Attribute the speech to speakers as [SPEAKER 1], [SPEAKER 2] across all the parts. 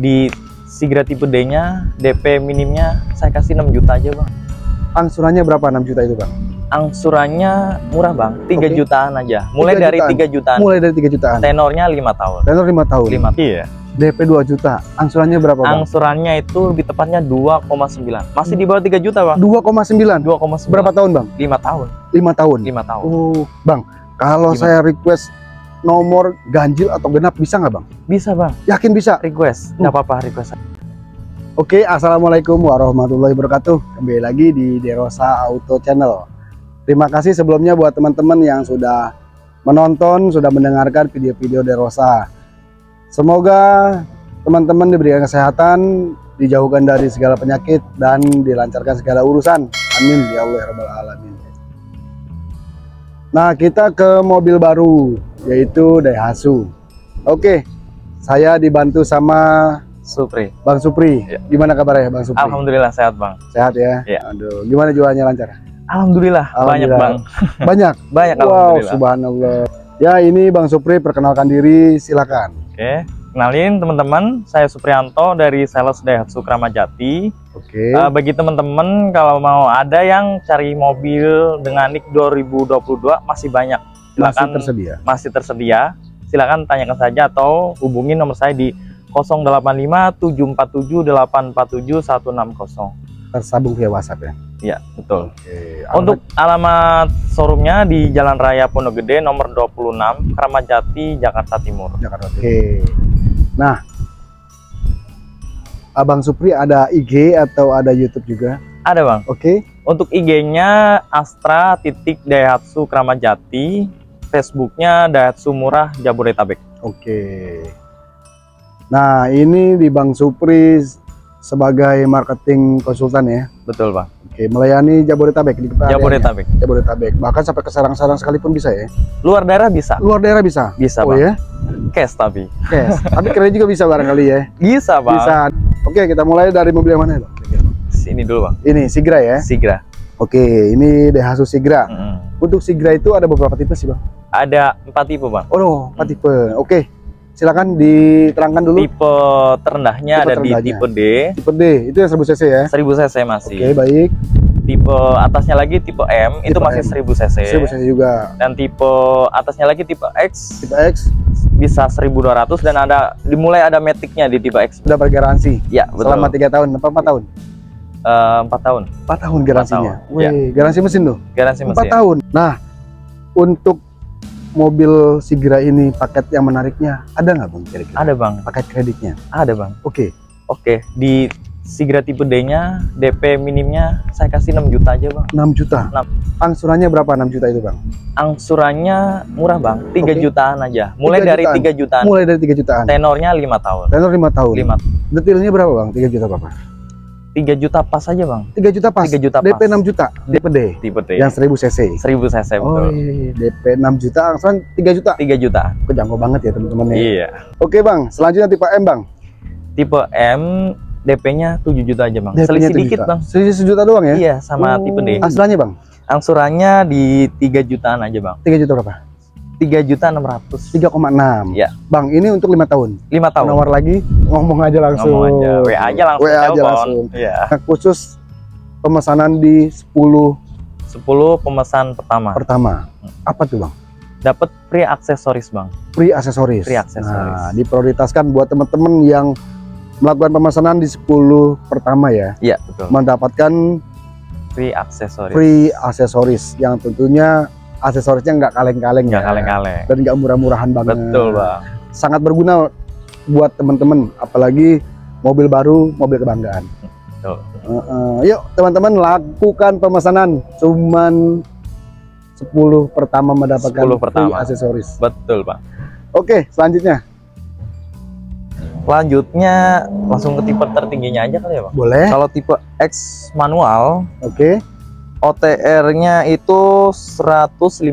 [SPEAKER 1] Di Sigra tipe D-nya DP minimnya saya kasih 6 juta aja, Bang.
[SPEAKER 2] Angsurannya berapa 6 juta itu bang?
[SPEAKER 1] Angsurannya murah, Bang. 3
[SPEAKER 2] Oke.
[SPEAKER 1] jutaan aja. Mulai
[SPEAKER 2] 3
[SPEAKER 1] dari
[SPEAKER 2] jutaan.
[SPEAKER 1] 3 jutaan.
[SPEAKER 2] Mulai dari 3 jutaan.
[SPEAKER 1] Tenornya 5 tahun.
[SPEAKER 2] Tenor 5 tahun.
[SPEAKER 1] 5 Iya.
[SPEAKER 2] DP 2 juta. Angsurannya berapa bang?
[SPEAKER 1] Angsurannya itu lebih tepatnya 2,9. Masih di bawah 3 juta, Bang.
[SPEAKER 2] 2,9.
[SPEAKER 1] 2,9.
[SPEAKER 2] Berapa tahun bang?
[SPEAKER 1] 5 tahun.
[SPEAKER 2] 5 tahun.
[SPEAKER 1] 5 tahun.
[SPEAKER 2] Oh bang, kalau
[SPEAKER 1] Gimana?
[SPEAKER 2] saya request nomor ganjil atau genap bisa nggak bang?
[SPEAKER 1] Bisa, Bang.
[SPEAKER 2] Yakin bisa?
[SPEAKER 1] Request.
[SPEAKER 2] Hmm.
[SPEAKER 1] Enggak apa-apa request.
[SPEAKER 2] Oke, assalamualaikum warahmatullahi wabarakatuh. Kembali lagi di Derosa Auto Channel. Terima kasih sebelumnya buat teman-teman yang sudah menonton, sudah mendengarkan video-video Derosa. Semoga teman-teman diberikan kesehatan, dijauhkan dari segala penyakit dan dilancarkan segala urusan. Amin ya Allah ya Rabbal alamin. Nah, kita ke mobil baru yaitu Daihatsu. Oke, saya dibantu sama
[SPEAKER 1] Supri.
[SPEAKER 2] Bang Supri,
[SPEAKER 1] Ya.
[SPEAKER 2] gimana kabarnya Bang Supri?
[SPEAKER 1] Alhamdulillah sehat, Bang.
[SPEAKER 2] Sehat ya?
[SPEAKER 1] Ya.
[SPEAKER 2] Aduh, gimana jualannya lancar?
[SPEAKER 1] Alhamdulillah, banyak,
[SPEAKER 2] Alhamdulillah.
[SPEAKER 1] Bang.
[SPEAKER 2] Banyak.
[SPEAKER 1] Banyak
[SPEAKER 2] wow,
[SPEAKER 1] alhamdulillah.
[SPEAKER 2] subhanallah. Ya, ini Bang Supri perkenalkan diri, silakan.
[SPEAKER 1] Oke, kenalin teman-teman, saya Suprianto dari Sales Daihatsu Kramajati.
[SPEAKER 2] Oke.
[SPEAKER 1] Eh, bagi teman-teman kalau mau ada yang cari mobil dengan NIK 2022 masih banyak.
[SPEAKER 2] Masih tersedia.
[SPEAKER 1] masih tersedia. Silakan tanyakan saja atau hubungi nomor saya di 085 747 847 160.
[SPEAKER 2] Tersambung via WhatsApp ya.
[SPEAKER 1] Iya, betul.
[SPEAKER 2] Oke.
[SPEAKER 1] Untuk alamat showroomnya di Jalan Raya Pondok Gede nomor 26 Kramajati Jakarta Timur.
[SPEAKER 2] Jakarta. Oke. Nah, Abang Supri ada IG atau ada YouTube juga?
[SPEAKER 1] Ada bang.
[SPEAKER 2] Oke.
[SPEAKER 1] Untuk IG-nya Astra titik Daihatsu Kramajati, Facebooknya Daihatsu Murah Jabodetabek.
[SPEAKER 2] Oke. Nah, ini di Bang Supri sebagai marketing konsultan ya.
[SPEAKER 1] Betul bang.
[SPEAKER 2] Oke, melayani Jabodetabek di
[SPEAKER 1] Jabodetabek.
[SPEAKER 2] Jabodetabek. Bahkan sampai ke sarang-sarang sekalipun bisa ya.
[SPEAKER 1] Luar daerah bisa.
[SPEAKER 2] Luar daerah bisa.
[SPEAKER 1] Bisa
[SPEAKER 2] oh
[SPEAKER 1] bang.
[SPEAKER 2] ya.
[SPEAKER 1] Cash tapi.
[SPEAKER 2] Cash. Tapi keren juga bisa barangkali ya.
[SPEAKER 1] Bisa bang.
[SPEAKER 2] Bisa. Oke, kita mulai dari mobil yang mana, Bang?
[SPEAKER 1] Sini dulu bang.
[SPEAKER 2] Ini Sigra ya.
[SPEAKER 1] Sigra.
[SPEAKER 2] Oke, ini Daihatsu Sigra.
[SPEAKER 1] Mm-mm.
[SPEAKER 2] Untuk Sigra itu ada beberapa tipe sih, Bang.
[SPEAKER 1] Ada empat tipe bang.
[SPEAKER 2] Oh, empat tipe. Oke. Silakan diterangkan dulu
[SPEAKER 1] Tipe terendahnya
[SPEAKER 2] Tipe
[SPEAKER 1] ada
[SPEAKER 2] terendahnya.
[SPEAKER 1] di tipe D,
[SPEAKER 2] tipe D. Itu yang 1000 cc ya.
[SPEAKER 1] 1000 cc masih.
[SPEAKER 2] Oke, baik.
[SPEAKER 1] Tipe atasnya lagi tipe M, itu
[SPEAKER 2] Tipe
[SPEAKER 1] masih
[SPEAKER 2] M.
[SPEAKER 1] 1000 cc.
[SPEAKER 2] 1000 cc juga.
[SPEAKER 1] Dan tipe atasnya lagi tipe X
[SPEAKER 2] Tipe X
[SPEAKER 1] bisa 1200 dan ada dimulai ada metiknya di tipe X.
[SPEAKER 2] sudah bergaransi
[SPEAKER 1] Ya, betul.
[SPEAKER 2] selama tiga tahun, apa empat tahun?
[SPEAKER 1] Eh, empat tahun
[SPEAKER 2] 4 tahun garansinya.
[SPEAKER 1] tahun, ya.
[SPEAKER 2] Wih, garansi mesin tuh.
[SPEAKER 1] garansi
[SPEAKER 2] Empat
[SPEAKER 1] mesin.
[SPEAKER 2] tahun. Nah, untuk mobil Sigra ini paket yang menariknya ada nggak bang kira-kira?
[SPEAKER 1] Ada bang,
[SPEAKER 2] Paket kreditnya.
[SPEAKER 1] ada bang.
[SPEAKER 2] Oke.
[SPEAKER 1] Oke, di Sigra tipe D-nya DP minimnya saya kasih 6 juta aja bang.
[SPEAKER 2] 6 juta.
[SPEAKER 1] Enam.
[SPEAKER 2] Angsurannya berapa 6 juta itu bang?
[SPEAKER 1] Angsurannya murah bang, 3
[SPEAKER 2] Oke.
[SPEAKER 1] jutaan aja. Mulai
[SPEAKER 2] 3
[SPEAKER 1] dari
[SPEAKER 2] jutaan.
[SPEAKER 1] 3 jutaan.
[SPEAKER 2] Mulai dari 3 jutaan.
[SPEAKER 1] Tenornya 5 tahun.
[SPEAKER 2] Tenor 5 tahun.
[SPEAKER 1] 5
[SPEAKER 2] Detailnya berapa bang? 3 juta berapa?
[SPEAKER 1] 3 juta pas aja bang.
[SPEAKER 2] 3 juta pas.
[SPEAKER 1] 3 juta
[SPEAKER 2] DP
[SPEAKER 1] pas.
[SPEAKER 2] 6 juta. DP D.
[SPEAKER 1] Tipe D.
[SPEAKER 2] Yang 1000 cc.
[SPEAKER 1] 1000 cc
[SPEAKER 2] Oh
[SPEAKER 1] betul.
[SPEAKER 2] iya, DP 6 juta, angsuran 3 juta.
[SPEAKER 1] 3 juta.
[SPEAKER 2] Kejangkau banget ya teman-teman ya.
[SPEAKER 1] Iya.
[SPEAKER 2] Oke bang, selanjutnya tipe M bang.
[SPEAKER 1] Tipe M DP-nya 7 juta aja bang.
[SPEAKER 2] DP-nya
[SPEAKER 1] Selisih
[SPEAKER 2] 7
[SPEAKER 1] dikit
[SPEAKER 2] juta.
[SPEAKER 1] bang.
[SPEAKER 2] Selisih sejuta doang ya?
[SPEAKER 1] Iya, sama
[SPEAKER 2] Oh,
[SPEAKER 1] tipe D.
[SPEAKER 2] Angsurannya bang?
[SPEAKER 1] Angsurannya di 3 jutaan aja bang.
[SPEAKER 2] 3 juta berapa?
[SPEAKER 1] 3 juta 600.
[SPEAKER 2] 3,6.
[SPEAKER 1] Iya.
[SPEAKER 2] Bang, ini untuk lima tahun.
[SPEAKER 1] 5 tahun.
[SPEAKER 2] Nawar lagi, ngomong aja langsung.
[SPEAKER 1] Ngomong aja, WA aja langsung
[SPEAKER 2] WA aja langsung.
[SPEAKER 1] Iya.
[SPEAKER 2] Nah, khusus pemesanan di 10
[SPEAKER 1] 10 pemesan pertama.
[SPEAKER 2] pertama. Apa tuh bang?
[SPEAKER 1] Dapat free aksesoris, Bang.
[SPEAKER 2] Free aksesoris.
[SPEAKER 1] Free aksesoris.
[SPEAKER 2] Nah, diprioritaskan buat teman-teman yang melakukan pemesanan di 10 pertama ya,
[SPEAKER 1] Iya, betul.
[SPEAKER 2] mendapatkan
[SPEAKER 1] Free aksesoris.
[SPEAKER 2] free aksesoris yang tentunya aksesorisnya nggak kaleng-kaleng
[SPEAKER 1] Nggak
[SPEAKER 2] ya.
[SPEAKER 1] kaleng-kaleng.
[SPEAKER 2] dan nggak murah-murahan banget.
[SPEAKER 1] Betul, Bang.
[SPEAKER 2] Sangat berguna buat teman-teman, apalagi mobil baru, mobil kebanggaan.
[SPEAKER 1] Betul.
[SPEAKER 2] Heeh. yuk teman-teman lakukan pemesanan cuman 10 pertama mendapatkan
[SPEAKER 1] 10
[SPEAKER 2] free
[SPEAKER 1] pertama.
[SPEAKER 2] aksesoris.
[SPEAKER 1] Betul, Bang.
[SPEAKER 2] Oke, selanjutnya
[SPEAKER 1] Selanjutnya langsung ke tipe tertingginya aja kali ya, Bang.
[SPEAKER 2] boleh.
[SPEAKER 1] Kalau tipe X manual,
[SPEAKER 2] Oke,
[SPEAKER 1] OTR-nya itu 155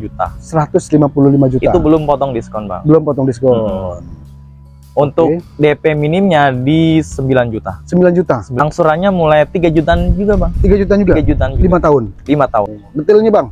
[SPEAKER 1] juta.
[SPEAKER 2] 155 juta.
[SPEAKER 1] Itu belum potong diskon, Bang.
[SPEAKER 2] belum potong diskon.
[SPEAKER 1] Untuk
[SPEAKER 2] Oke.
[SPEAKER 1] DP minimnya di 9 juta.
[SPEAKER 2] 9 juta.
[SPEAKER 1] Angsurannya mulai 3 jutaan juga, Bang.
[SPEAKER 2] 3 juta juga.
[SPEAKER 1] 3 jutaan juga.
[SPEAKER 2] 5 tahun.
[SPEAKER 1] 5 tahun.
[SPEAKER 2] Detailnya, Bang.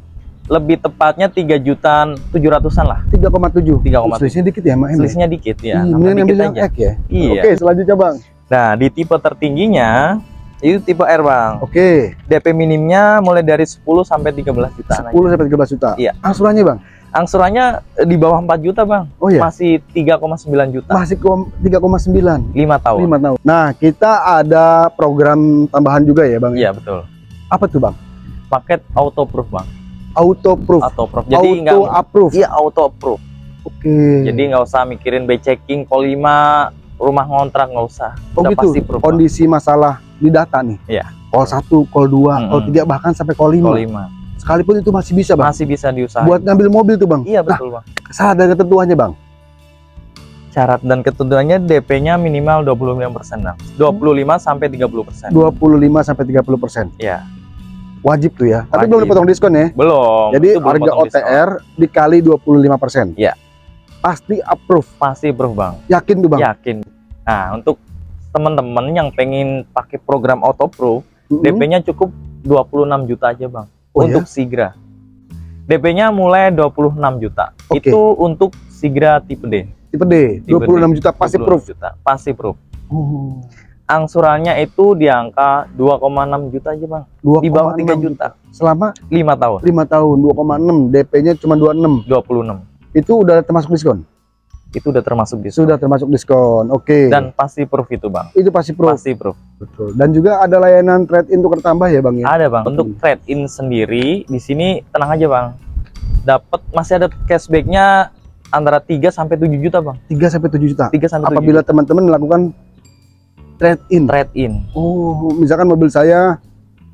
[SPEAKER 1] lebih tepatnya tiga jutaan tujuh ratusan lah
[SPEAKER 2] 3,7.
[SPEAKER 1] 3,7.
[SPEAKER 2] Selisihnya dikit ya, Mak? Ya?
[SPEAKER 1] selisihnya dikit ya
[SPEAKER 2] yang
[SPEAKER 1] dikit aja.
[SPEAKER 2] Ya.
[SPEAKER 1] iya
[SPEAKER 2] Oke, selanjutnya Bang.
[SPEAKER 1] nah di tipe tertingginya itu tipe R bang
[SPEAKER 2] Oke,
[SPEAKER 1] DP minimnya mulai dari 10 sampai 13 juta
[SPEAKER 2] 10 sampai 13 juta.
[SPEAKER 1] Iya.
[SPEAKER 2] Angsurannya Bang?
[SPEAKER 1] angsurannya eh, di bawah 4 juta bang
[SPEAKER 2] Oh iya.
[SPEAKER 1] masih 3,9 juta
[SPEAKER 2] Masih kom- 3,9.
[SPEAKER 1] 5 tahun
[SPEAKER 2] 5 tahun. Nah, kita ada program tambahan juga ya, Bang?
[SPEAKER 1] iya betul
[SPEAKER 2] Apa tuh, Bang?
[SPEAKER 1] paket auto proof bang
[SPEAKER 2] Auto proof.
[SPEAKER 1] auto proof jadi
[SPEAKER 2] Auto
[SPEAKER 1] nggak
[SPEAKER 2] approve.
[SPEAKER 1] iya auto proof
[SPEAKER 2] Oke.
[SPEAKER 1] jadi nggak usah mikirin by checking 5 rumah ngontrak nggak usah
[SPEAKER 2] Oh
[SPEAKER 1] Udah
[SPEAKER 2] gitu.
[SPEAKER 1] pasti.
[SPEAKER 2] Kondisi masalah di data nih.
[SPEAKER 1] Iya.
[SPEAKER 2] Call 1, call 2, call
[SPEAKER 1] Mm-mm.
[SPEAKER 2] 3 bahkan sampai call 5.
[SPEAKER 1] call 5
[SPEAKER 2] Sekalipun itu masih bisa, Bang.
[SPEAKER 1] masih bisa diusahain
[SPEAKER 2] Buat ngambil mobil tuh, Bang.
[SPEAKER 1] iya
[SPEAKER 2] Nah,
[SPEAKER 1] betul bang
[SPEAKER 2] syarat dan ketentuannya, Bang.
[SPEAKER 1] syarat dan ketentuannya DP-nya minimal 25 persen bang 25 sampai 30 persen
[SPEAKER 2] 25 sampai 30 persen.
[SPEAKER 1] Iya.
[SPEAKER 2] Wajib tuh ya. Tapi
[SPEAKER 1] Wajib.
[SPEAKER 2] belum dipotong diskon ya.
[SPEAKER 1] belum
[SPEAKER 2] Jadi harga
[SPEAKER 1] potong diskon.
[SPEAKER 2] OTR dikali 25 persen.
[SPEAKER 1] Iya.
[SPEAKER 2] Pasti approve.
[SPEAKER 1] pasti proof bang.
[SPEAKER 2] Yakin tuh, Bang?
[SPEAKER 1] yakin. Nah untuk teman-teman yang pengen pakai program auto proof
[SPEAKER 2] Mm-mm.
[SPEAKER 1] DP-nya cukup 26 juta aja bang.
[SPEAKER 2] Oh,
[SPEAKER 1] untuk Sigra. DP-nya mulai 26 juta.
[SPEAKER 2] Oke.
[SPEAKER 1] itu untuk Sigra tipe D.
[SPEAKER 2] Tipe D,
[SPEAKER 1] Tipe
[SPEAKER 2] 26 juta pasti
[SPEAKER 1] 26
[SPEAKER 2] proof.
[SPEAKER 1] juta pasti proof
[SPEAKER 2] Oh.
[SPEAKER 1] angsurannya itu di angka 2,6 juta aja bang.
[SPEAKER 2] 2,6
[SPEAKER 1] di bawah 3 juta.
[SPEAKER 2] Selama?
[SPEAKER 1] 5 tahun.
[SPEAKER 2] 5 tahun 2,6 DP-nya cuma 26.
[SPEAKER 1] 26
[SPEAKER 2] Itu udah termasuk diskon.
[SPEAKER 1] itu udah termasuk diskon
[SPEAKER 2] Sudah termasuk diskon. Oke.
[SPEAKER 1] dan pasti proof itu bang
[SPEAKER 2] itu pasti proof.
[SPEAKER 1] pasti proof
[SPEAKER 2] Betul. Dan juga ada layanan trade in tukar tambah ya, Bang ya?
[SPEAKER 1] ada bang untuk trade in sendiri di sini tenang aja bang dapat masih ada cashbacknya antara 3 sampai 7 juta bang
[SPEAKER 2] 3 sampai 7 juta.
[SPEAKER 1] 3 sampai 7
[SPEAKER 2] Apabila teman-teman melakukan trade in.
[SPEAKER 1] trade in
[SPEAKER 2] Oh, misalkan mobil saya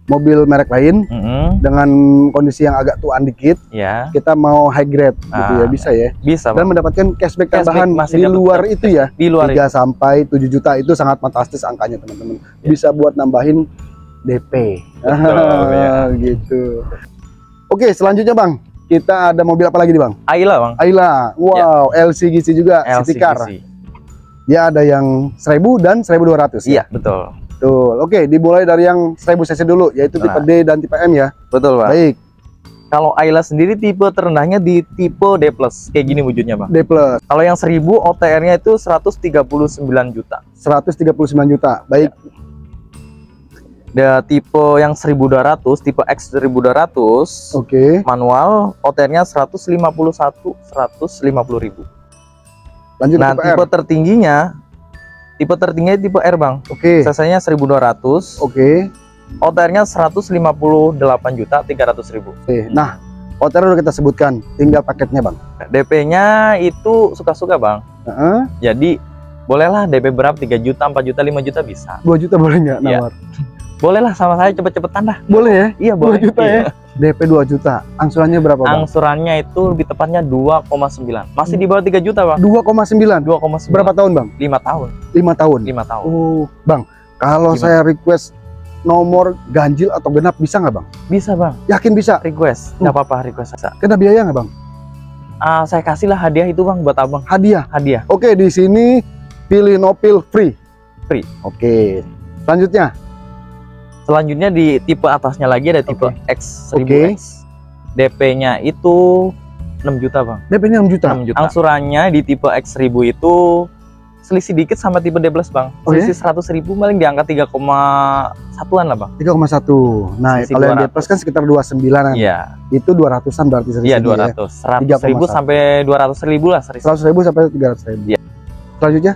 [SPEAKER 2] mobil merek lain
[SPEAKER 1] Mm-mm,
[SPEAKER 2] dengan kondisi yang agak tuaan dikit,
[SPEAKER 1] ya
[SPEAKER 2] kita mau high grade gitu ya,
[SPEAKER 1] Ah,
[SPEAKER 2] bisa ya.
[SPEAKER 1] bisa
[SPEAKER 2] Dan
[SPEAKER 1] bang
[SPEAKER 2] mendapatkan cashback,
[SPEAKER 1] Cashback
[SPEAKER 2] tambahan
[SPEAKER 1] masih
[SPEAKER 2] di
[SPEAKER 1] dapat
[SPEAKER 2] luar
[SPEAKER 1] cashback.
[SPEAKER 2] itu ya.
[SPEAKER 1] di luar
[SPEAKER 2] 3 sampai 7 juta itu sangat fantastis angkanya teman-teman.
[SPEAKER 1] Ya.
[SPEAKER 2] Bisa buat nambahin DP.
[SPEAKER 1] Betul, ya.
[SPEAKER 2] gitu. Oke, selanjutnya Bang. Kita ada mobil apa lagi nih Bang?
[SPEAKER 1] Ayla bang
[SPEAKER 2] Ayla. Wow, LCGC juga City Car. Dia ada yang 1000 dan 1200 ya.
[SPEAKER 1] iya betul
[SPEAKER 2] Betul. Oke, dimulai dari yang 1000 cc dulu yaitu tipe
[SPEAKER 1] Nah.
[SPEAKER 2] D dan tipe M ya.
[SPEAKER 1] betul bang
[SPEAKER 2] Baik,
[SPEAKER 1] kalau Ayla sendiri tipe terendahnya di tipe D plus kayak gini wujudnya bang
[SPEAKER 2] D+, plus
[SPEAKER 1] kalau yang 1000 OTR-nya itu 139 juta
[SPEAKER 2] 139 juta. Baik,
[SPEAKER 1] ada tipe yang 1200 tipe X 1200
[SPEAKER 2] oke.
[SPEAKER 1] manual OTR-nya 151 150 ribu
[SPEAKER 2] Lanjut
[SPEAKER 1] nah
[SPEAKER 2] ke tipe,
[SPEAKER 1] tipe tertingginya tipe tertingginya tipe R bang
[SPEAKER 2] Oke.
[SPEAKER 1] CC-nya 1200
[SPEAKER 2] Oke.
[SPEAKER 1] OTR-nya 158 juta 300 ribu
[SPEAKER 2] Oke. Nah, OTR udah kita sebutkan, tinggal paketnya, Bang.
[SPEAKER 1] DP-nya itu suka-suka bang
[SPEAKER 2] Heeh.
[SPEAKER 1] jadi bolehlah DP berapa 3 juta 4 juta 5 juta bisa
[SPEAKER 2] 2 juta boleh nggak
[SPEAKER 1] Iya.
[SPEAKER 2] Nawar?
[SPEAKER 1] bolehlah sama saya cepet-cepetan dah
[SPEAKER 2] Boleh ya?
[SPEAKER 1] iya
[SPEAKER 2] 2
[SPEAKER 1] boleh
[SPEAKER 2] juta ya? DP 2 juta. Angsurannya berapa, Bang?
[SPEAKER 1] angsurannya itu lebih tepatnya 2,9 masih di bawah 3 juta bang
[SPEAKER 2] 2,9.
[SPEAKER 1] 2,9
[SPEAKER 2] Berapa tahun, Bang?
[SPEAKER 1] 5 tahun
[SPEAKER 2] 5 tahun.
[SPEAKER 1] 5 tahun
[SPEAKER 2] Oh, Bang. Kalau
[SPEAKER 1] Gimana?
[SPEAKER 2] saya request nomor ganjil atau genap bisa nggak, Bang?
[SPEAKER 1] bisa bang
[SPEAKER 2] Yakin bisa?
[SPEAKER 1] request
[SPEAKER 2] Hmm.
[SPEAKER 1] nggak apa-apa request bisa
[SPEAKER 2] Kena biaya nggak, Bang?
[SPEAKER 1] Ah, saya kasihlah hadiah itu bang buat abang
[SPEAKER 2] Hadiah.
[SPEAKER 1] hadiah
[SPEAKER 2] Oke, di sini pilih nopil free.
[SPEAKER 1] Free.
[SPEAKER 2] Oke. Selanjutnya,
[SPEAKER 1] selanjutnya di tipe atasnya lagi ada tipe
[SPEAKER 2] Oke.
[SPEAKER 1] X 1000
[SPEAKER 2] Oke.
[SPEAKER 1] X DP-nya itu 6 juta bang
[SPEAKER 2] DP-nya 6 juta.
[SPEAKER 1] 6 juta angsurannya di tipe X 1000 itu selisih dikit sama tipe D plus bang
[SPEAKER 2] Oh, ya?
[SPEAKER 1] selisih 100 ribu paling di angka 3,1an lah bang
[SPEAKER 2] 3,1. Nah,
[SPEAKER 1] Selisih
[SPEAKER 2] kalau yang D
[SPEAKER 1] 200.
[SPEAKER 2] plus kan sekitar 29-an.
[SPEAKER 1] iya
[SPEAKER 2] Itu 200-an berarti
[SPEAKER 1] iya
[SPEAKER 2] selisihnya ya.
[SPEAKER 1] 200 100 ribu
[SPEAKER 2] 3,1.
[SPEAKER 1] sampai 200 ribu lah selisih
[SPEAKER 2] 100 ribu sampai 300 ribu.
[SPEAKER 1] Iya.
[SPEAKER 2] Selanjutnya,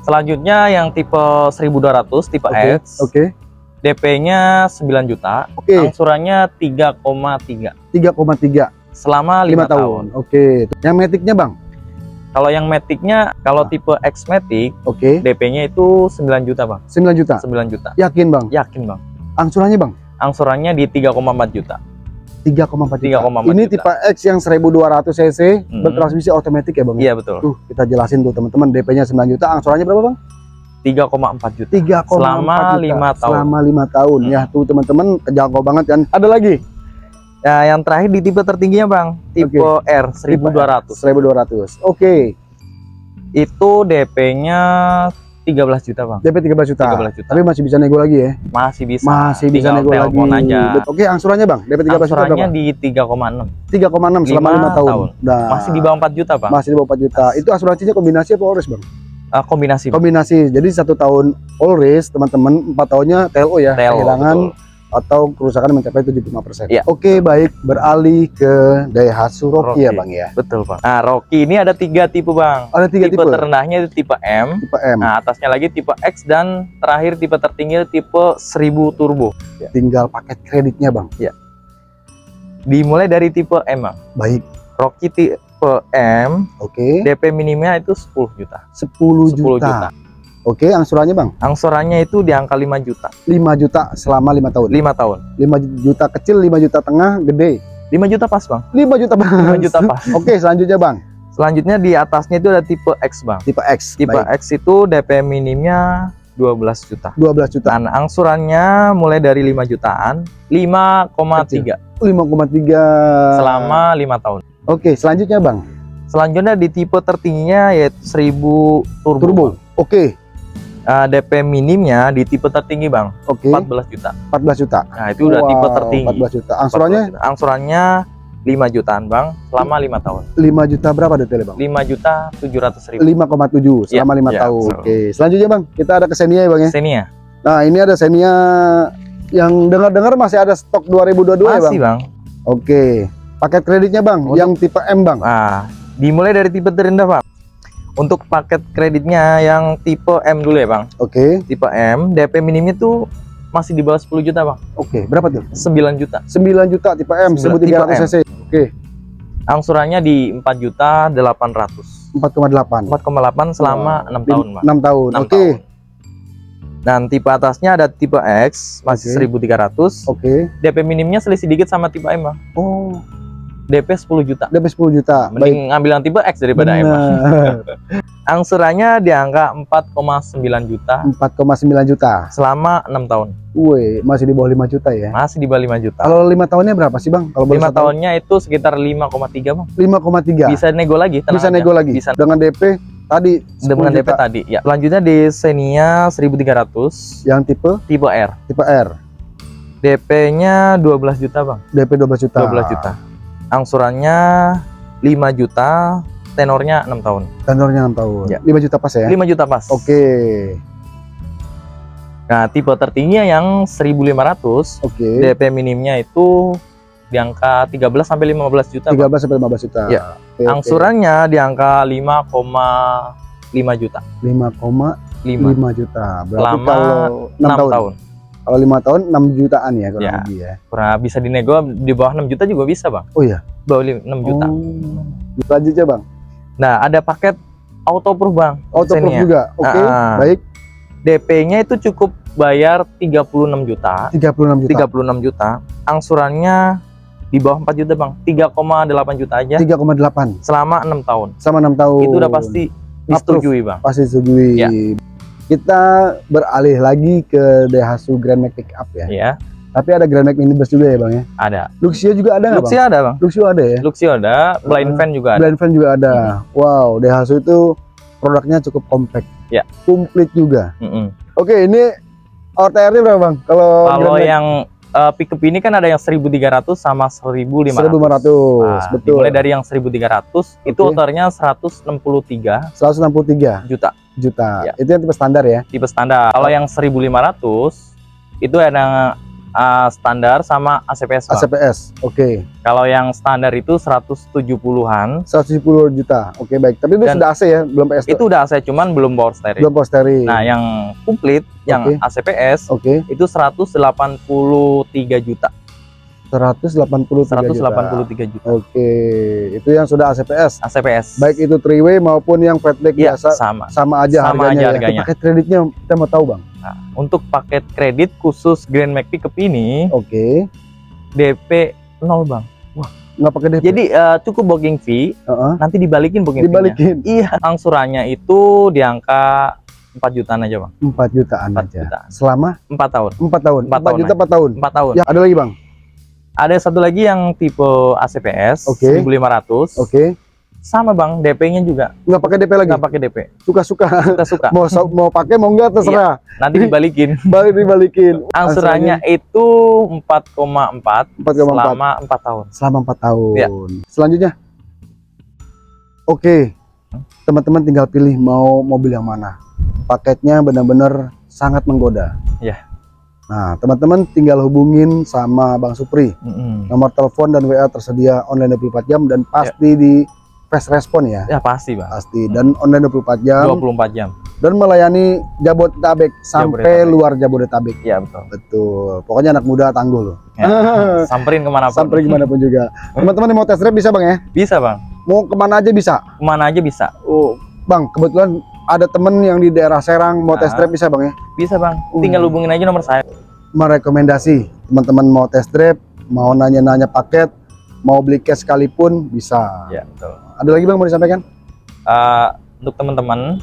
[SPEAKER 1] selanjutnya yang tipe 1200 tipe
[SPEAKER 2] oke,
[SPEAKER 1] X
[SPEAKER 2] oke,
[SPEAKER 1] DP-nya 9 juta
[SPEAKER 2] oke,
[SPEAKER 1] angsurannya 3,3
[SPEAKER 2] 3,3,
[SPEAKER 1] selama
[SPEAKER 2] 5
[SPEAKER 1] 5
[SPEAKER 2] tahun.
[SPEAKER 1] tahun.
[SPEAKER 2] Oke, yang metiknya bang,
[SPEAKER 1] Kalau yang Matic-nya kalau
[SPEAKER 2] Nah.
[SPEAKER 1] tipe X Matic
[SPEAKER 2] oke,
[SPEAKER 1] DP-nya itu 9 juta, Bang.
[SPEAKER 2] 9 juta.
[SPEAKER 1] 9 juta.
[SPEAKER 2] Yakin bang?
[SPEAKER 1] Yakin, Bang.
[SPEAKER 2] Angsurannya bang?
[SPEAKER 1] Angsurannya di 3,4 juta.
[SPEAKER 2] 3,4 juta.
[SPEAKER 1] 3,4
[SPEAKER 2] Ini
[SPEAKER 1] juta.
[SPEAKER 2] tipe X yang 1200 cc
[SPEAKER 1] Hmm.
[SPEAKER 2] bertransmisi otomatis ya bang? ya?
[SPEAKER 1] Iya, betul.
[SPEAKER 2] Tuh kita jelasin tuh teman-teman DP-nya 9 juta, angsurannya berapa bang?
[SPEAKER 1] 3,4 juta.
[SPEAKER 2] 3,4
[SPEAKER 1] Selama
[SPEAKER 2] juta.
[SPEAKER 1] lima tahun.
[SPEAKER 2] Selama 5 tahun
[SPEAKER 1] Hmm.
[SPEAKER 2] ya tuh teman-teman kejangkau banget kan. Ada lagi
[SPEAKER 1] Nah, yang terakhir di tipe tertingginya, Bang. Tipe R
[SPEAKER 2] Tipe
[SPEAKER 1] 1200.
[SPEAKER 2] 1200. Oke.
[SPEAKER 1] Itu DP-nya 13 juta bang
[SPEAKER 2] DP 13 juta.
[SPEAKER 1] 13 juta
[SPEAKER 2] Tapi masih bisa nego lagi ya?
[SPEAKER 1] masih bisa
[SPEAKER 2] Masih bisa nego lagi.
[SPEAKER 1] aja
[SPEAKER 2] Bet- Oke, angsurannya Bang. DP 13 juta
[SPEAKER 1] angsurannya
[SPEAKER 2] berapa?
[SPEAKER 1] di 3,6
[SPEAKER 2] 3,6 selama
[SPEAKER 1] Lima
[SPEAKER 2] 5 tahun.
[SPEAKER 1] tahun.
[SPEAKER 2] Nah,
[SPEAKER 1] masih di bawah 4 juta bang
[SPEAKER 2] masih di bawah 4 juta. Itu asuransinya kombinasi apa risk, Bang?
[SPEAKER 1] Eh, kombinasi bang.
[SPEAKER 2] Kombinasi. Jadi satu tahun all risk, teman-teman, 4 tahunnya TLO ya,
[SPEAKER 1] TLO,
[SPEAKER 2] kehilangan
[SPEAKER 1] betul.
[SPEAKER 2] atau kerusakan mencapai 75%.
[SPEAKER 1] Iya.
[SPEAKER 2] Oke, baik. Beralih ke Daihatsu Rocky ya,
[SPEAKER 1] Rocky.
[SPEAKER 2] Bang ya.
[SPEAKER 1] betul bang nah Rocky ini ada tiga tipe bang
[SPEAKER 2] Ada tiga
[SPEAKER 1] tipe,
[SPEAKER 2] tipe.
[SPEAKER 1] terendahnya itu tipe M
[SPEAKER 2] Tipe M.
[SPEAKER 1] nah atasnya lagi tipe X dan terakhir tipe tertinggi tipe 1000 turbo
[SPEAKER 2] Tinggal paket kreditnya, Bang.
[SPEAKER 1] dimulai dari tipe M bang
[SPEAKER 2] Baik.
[SPEAKER 1] Rocky tipe M
[SPEAKER 2] Oke.
[SPEAKER 1] DP minimnya itu 10 juta
[SPEAKER 2] 10
[SPEAKER 1] 10
[SPEAKER 2] juta.
[SPEAKER 1] juta
[SPEAKER 2] Oke, angsurannya, Bang.
[SPEAKER 1] angsurannya itu di angka 5 juta
[SPEAKER 2] 5 juta selama 5 tahun.
[SPEAKER 1] 5 tahun
[SPEAKER 2] 5 juta kecil, 5 juta tengah, gede.
[SPEAKER 1] 5 juta pas bang
[SPEAKER 2] 5 juta, Bang.
[SPEAKER 1] 5 juta pas
[SPEAKER 2] Oke, selanjutnya, Bang.
[SPEAKER 1] selanjutnya di atasnya itu ada tipe X bang
[SPEAKER 2] Tipe X.
[SPEAKER 1] tipe
[SPEAKER 2] Baik.
[SPEAKER 1] X itu DP minimnya 12 juta
[SPEAKER 2] 12 juta.
[SPEAKER 1] dan angsurannya mulai dari 5 jutaan 5,3
[SPEAKER 2] 5,3
[SPEAKER 1] selama 5 tahun
[SPEAKER 2] Oke, selanjutnya, Bang.
[SPEAKER 1] selanjutnya di tipe tertingginya yaitu 1000 turbo,
[SPEAKER 2] Turbo. Oke.
[SPEAKER 1] Uh, DP minimnya di tipe tertinggi bang
[SPEAKER 2] Oke.
[SPEAKER 1] 14 juta
[SPEAKER 2] 14 juta.
[SPEAKER 1] nah itu udah tipe
[SPEAKER 2] Wow,
[SPEAKER 1] tertinggi
[SPEAKER 2] 14 juta. Angsurannya
[SPEAKER 1] 14 juta. angsurannya 5 jutaan bang selama 5 tahun
[SPEAKER 2] 5 juta berapa detailnya, Bang?
[SPEAKER 1] 5 juta 700 ribu
[SPEAKER 2] 5,7 selama 5
[SPEAKER 1] Iya,
[SPEAKER 2] tahun.
[SPEAKER 1] betul.
[SPEAKER 2] Oke. Selanjutnya, Bang, kita ada ke Xenia ya, Bang ya.
[SPEAKER 1] Xenia
[SPEAKER 2] Nah, ini ada Xenia yang dengar-dengar masih ada stok 2022 ya, Bang?
[SPEAKER 1] masih bang
[SPEAKER 2] Oke. Paket kreditnya, Bang,
[SPEAKER 1] Untuk-
[SPEAKER 2] yang tipe M, Bang.
[SPEAKER 1] nah dimulai dari tipe terendah bang untuk paket kreditnya yang tipe M dulu ya bang
[SPEAKER 2] Oke.
[SPEAKER 1] tipe M DP minimnya tuh masih di bawah 10 juta bang
[SPEAKER 2] Oke, berapa tuh?
[SPEAKER 1] 9 juta
[SPEAKER 2] 9 juta tipe M,
[SPEAKER 1] 9,
[SPEAKER 2] 1300
[SPEAKER 1] tipe
[SPEAKER 2] cc. Oke,
[SPEAKER 1] angsurannya di 4 juta 800
[SPEAKER 2] 4,8.
[SPEAKER 1] 4,8 selama 6 tahun bang
[SPEAKER 2] 6 tahun.
[SPEAKER 1] 6
[SPEAKER 2] Oke.
[SPEAKER 1] tahun. Dan tipe atasnya ada tipe X masih
[SPEAKER 2] Oke.
[SPEAKER 1] 1300.
[SPEAKER 2] Oke.
[SPEAKER 1] DP minimnya selisih dikit sama tipe M, Bang.
[SPEAKER 2] Oh,
[SPEAKER 1] DP 10 juta.
[SPEAKER 2] DP 10 juta. Baik.
[SPEAKER 1] Mending ngambil yang tipe X daripada M. Angsurannya di angka 4,9 juta
[SPEAKER 2] 4,9 juta.
[SPEAKER 1] selama 6 tahun.
[SPEAKER 2] Woi, masih di bawah 5 juta ya.
[SPEAKER 1] Masih di bawah 5 juta.
[SPEAKER 2] Kalau 5 tahunnya berapa sih, Bang? Kalau boleh
[SPEAKER 1] 5
[SPEAKER 2] satu-
[SPEAKER 1] tahunnya itu sekitar 5,3, Bang.
[SPEAKER 2] 5,3.
[SPEAKER 1] Bisa nego lagi,
[SPEAKER 2] Bisa
[SPEAKER 1] aja.
[SPEAKER 2] nego lagi.
[SPEAKER 1] Bisa
[SPEAKER 2] Dengan DP tadi 10
[SPEAKER 1] dengan DP
[SPEAKER 2] juta.
[SPEAKER 1] tadi. Ya. Selanjutnya di Xenia 1300
[SPEAKER 2] Yang tipe
[SPEAKER 1] tipe R.
[SPEAKER 2] tipe R.
[SPEAKER 1] DP-nya 12 juta, Bang.
[SPEAKER 2] DP 12 juta.
[SPEAKER 1] 12 juta. Angsurannya 5 juta, tenornya 6 tahun.
[SPEAKER 2] Tenornya 6 tahun.
[SPEAKER 1] Ya.
[SPEAKER 2] 5 juta pas ya.
[SPEAKER 1] 5 juta pas.
[SPEAKER 2] Oke.
[SPEAKER 1] Nah, tipe tertingginya yang 1500,
[SPEAKER 2] Oke.
[SPEAKER 1] DP minimnya itu di angka 13 sampai 15 juta. Bang.
[SPEAKER 2] 13 sampai 15 juta.
[SPEAKER 1] Ya.
[SPEAKER 2] Oke.
[SPEAKER 1] Angsurannya di angka 5,5 juta.
[SPEAKER 2] 5,5
[SPEAKER 1] 5
[SPEAKER 2] juta. Berarti
[SPEAKER 1] Selama
[SPEAKER 2] kalau 6,
[SPEAKER 1] 6
[SPEAKER 2] tahun.
[SPEAKER 1] tahun.
[SPEAKER 2] Kalau 5 tahun 6 jutaan ya kurang
[SPEAKER 1] Ya.
[SPEAKER 2] lebih ya.
[SPEAKER 1] Kurang bisa dinego di bawah 6 juta juga bisa, Bang.
[SPEAKER 2] Oh iya.
[SPEAKER 1] Bawah 6 juta.
[SPEAKER 2] Oh. Selanjutnya, Bang.
[SPEAKER 1] Nah, ada paket auto proof, Bang.
[SPEAKER 2] Auto proof juga. Oke.
[SPEAKER 1] Ah.
[SPEAKER 2] Baik.
[SPEAKER 1] DP-nya itu cukup bayar 36 juta.
[SPEAKER 2] 36 juta.
[SPEAKER 1] 36 juta. Angsurannya di bawah 4 juta, Bang. 3,8 juta aja
[SPEAKER 2] 3,8
[SPEAKER 1] selama 6 tahun.
[SPEAKER 2] sama 6 tahun.
[SPEAKER 1] Itu udah pasti disetujui, Bang.
[SPEAKER 2] pasti setujui.
[SPEAKER 1] Ya.
[SPEAKER 2] Kita beralih lagi ke Daihatsu Grand Max Pickup ya.
[SPEAKER 1] Ya,
[SPEAKER 2] Tapi ada Grand Max Minibus juga ya, Bang ya.
[SPEAKER 1] ada.
[SPEAKER 2] Luxio juga ada nggak,
[SPEAKER 1] Luxio
[SPEAKER 2] Bang?
[SPEAKER 1] ada, Bang.
[SPEAKER 2] Luxio ada ya.
[SPEAKER 1] Luxio ada, blind
[SPEAKER 2] Uh,
[SPEAKER 1] fan juga ada.
[SPEAKER 2] Blind fan juga ada. Wow, Daihatsu itu produknya cukup compact.
[SPEAKER 1] Ya.
[SPEAKER 2] Komplit juga.
[SPEAKER 1] Mm-mm.
[SPEAKER 2] Oke, ini OTR-nya berapa, Bang? Kalau
[SPEAKER 1] yang uh, pickup ini kan ada yang 1300 sama 1500.
[SPEAKER 2] 1500,
[SPEAKER 1] Nah,
[SPEAKER 2] betul.
[SPEAKER 1] Dimulai dari yang 1300 itu
[SPEAKER 2] Oke.
[SPEAKER 1] otornya 163
[SPEAKER 2] 163
[SPEAKER 1] juta
[SPEAKER 2] juta.
[SPEAKER 1] Ya.
[SPEAKER 2] Itu yang tipe standar ya.
[SPEAKER 1] tipe standar. Kalau yang 1500 itu ada uh, standar sama ACPS. Bang.
[SPEAKER 2] ACPS. Oke.
[SPEAKER 1] Kalau yang standar itu 170-an.
[SPEAKER 2] 170 juta. Oke, baik. Tapi itu
[SPEAKER 1] Dan-
[SPEAKER 2] sudah AC ya, belum PS.
[SPEAKER 1] Itu udah AC cuman belum power steering.
[SPEAKER 2] belum power steering.
[SPEAKER 1] Nah, yang komplit yang
[SPEAKER 2] Oke.
[SPEAKER 1] ACPS
[SPEAKER 2] Oke,
[SPEAKER 1] itu 183 juta.
[SPEAKER 2] 183 juta.
[SPEAKER 1] 183 juta.
[SPEAKER 2] Oke, itu yang sudah ACPS.
[SPEAKER 1] ACPS.
[SPEAKER 2] Baik itu three way maupun yang fatback
[SPEAKER 1] Iya,
[SPEAKER 2] biasa
[SPEAKER 1] sama.
[SPEAKER 2] sama aja
[SPEAKER 1] Sama
[SPEAKER 2] harganya.
[SPEAKER 1] aja
[SPEAKER 2] ya.
[SPEAKER 1] harganya.
[SPEAKER 2] Paket kreditnya kita mau tahu, Bang.
[SPEAKER 1] Nah, untuk paket kredit khusus Grand Max Pickup ini
[SPEAKER 2] Oke.
[SPEAKER 1] DP 0, Bang.
[SPEAKER 2] Nggak pakai DP.
[SPEAKER 1] Jadi eh, cukup booking fee,
[SPEAKER 2] Heeh.
[SPEAKER 1] nanti dibalikin booking fee-nya.
[SPEAKER 2] dibalikin
[SPEAKER 1] Iya, angsurannya itu di angka 4 jutaan aja, Bang.
[SPEAKER 2] 4 jutaan
[SPEAKER 1] 4
[SPEAKER 2] aja.
[SPEAKER 1] juta.
[SPEAKER 2] Selama
[SPEAKER 1] 4 tahun.
[SPEAKER 2] 4 tahun. 4,
[SPEAKER 1] Empat tahun
[SPEAKER 2] juta 4 tahun.
[SPEAKER 1] 4 tahun.
[SPEAKER 2] Ya, ada lagi, Bang.
[SPEAKER 1] Ada satu lagi yang tipe ACPS
[SPEAKER 2] Oke.
[SPEAKER 1] 1500.
[SPEAKER 2] Oke.
[SPEAKER 1] Sama bang, DP-nya juga
[SPEAKER 2] Nggak pakai DP lagi?
[SPEAKER 1] nggak pakai DP.
[SPEAKER 2] Suka-suka.
[SPEAKER 1] Kita suka.
[SPEAKER 2] mau so- mau pakai mau enggak terserah.
[SPEAKER 1] Nanti dibalikin.
[SPEAKER 2] Balik dibalikin.
[SPEAKER 1] Angsurannya itu 4,4
[SPEAKER 2] 4,4
[SPEAKER 1] selama 4 tahun.
[SPEAKER 2] selama 4 tahun.
[SPEAKER 1] Ya.
[SPEAKER 2] Selanjutnya. Oke. Teman-teman tinggal pilih mau mobil yang mana. Paketnya benar-benar sangat menggoda.
[SPEAKER 1] Ya.
[SPEAKER 2] Nah, teman-teman tinggal hubungin sama Bang Supri.
[SPEAKER 1] Mm-mm.
[SPEAKER 2] Nomor telepon dan WA tersedia online 24 jam dan pasti di fast respon ya.
[SPEAKER 1] Ya pasti bang.
[SPEAKER 2] Pasti dan online 24 jam
[SPEAKER 1] 24 jam.
[SPEAKER 2] dan melayani Jabodetabek sampai
[SPEAKER 1] Jabodetabek.
[SPEAKER 2] luar Jabodetabek.
[SPEAKER 1] Iya betul.
[SPEAKER 2] Betul. Pokoknya anak muda tangguh loh.
[SPEAKER 1] Ya. Samperin ke mana pun.
[SPEAKER 2] Sampai gimana pun juga. Teman-teman yang mau test drive bisa Bang ya?
[SPEAKER 1] Bisa bang.
[SPEAKER 2] Mau ke mana aja bisa.
[SPEAKER 1] Ke mana aja bisa.
[SPEAKER 2] Oh, Bang, kebetulan ada temen yang di daerah Serang mau test
[SPEAKER 1] Ah.
[SPEAKER 2] drive bisa Bang ya?
[SPEAKER 1] Bisa bang.
[SPEAKER 2] Uh.
[SPEAKER 1] Tinggal hubungin aja nomor saya.
[SPEAKER 2] Merekomendasi teman-teman mau test drive, mau nanya-nanya paket, mau beli cash sekalipun bisa.
[SPEAKER 1] Ya betul.
[SPEAKER 2] Ada lagi Bang mau disampaikan?
[SPEAKER 1] Eh, untuk teman-teman,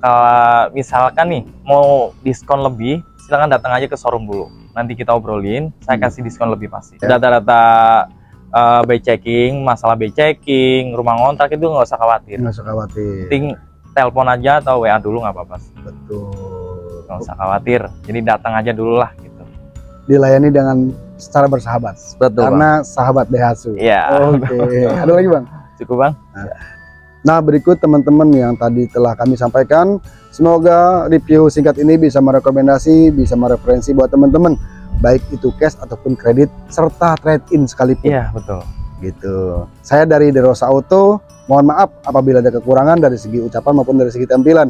[SPEAKER 1] kalau misalkan nih mau diskon lebih, silakan datang aja ke showroom dulu. Nanti kita obrolin, saya
[SPEAKER 2] Hmm.
[SPEAKER 1] kasih diskon lebih pasti.
[SPEAKER 2] Ya.
[SPEAKER 1] Data-data eh, by checking, masalah by checking, rumah ngontrak itu nggak usah khawatir.
[SPEAKER 2] Nggak usah khawatir.
[SPEAKER 1] Ting telepon aja atau WA dulu nggak apa-apa.
[SPEAKER 2] Betul.
[SPEAKER 1] Nggak usah khawatir. Jadi datang aja dulu lah gitu.
[SPEAKER 2] Dilayani dengan secara bersahabat.
[SPEAKER 1] Betul
[SPEAKER 2] Karena sahabat Dehasu.
[SPEAKER 1] Iya.
[SPEAKER 2] Oke. Ada lagi Bang?
[SPEAKER 1] Cukup bang.
[SPEAKER 2] Nah, berikut teman-teman yang tadi telah kami sampaikan. Semoga review singkat ini bisa merekomendasi, bisa mereferensi buat teman-teman, baik itu cash ataupun kredit serta trade-in sekalipun.
[SPEAKER 1] Iya betul.
[SPEAKER 2] Gitu. Saya dari Derosa Auto, mohon maaf apabila ada kekurangan dari segi ucapan maupun dari segi tampilan.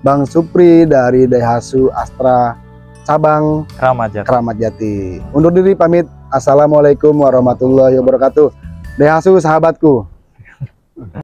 [SPEAKER 2] Bang Supri dari Daihatsu Astra cabang
[SPEAKER 1] Keramat Jati.
[SPEAKER 2] Keramat Jati. Undur diri pamit. Assalamualaikum warahmatullahi wabarakatuh. Daihatsu sahabatku.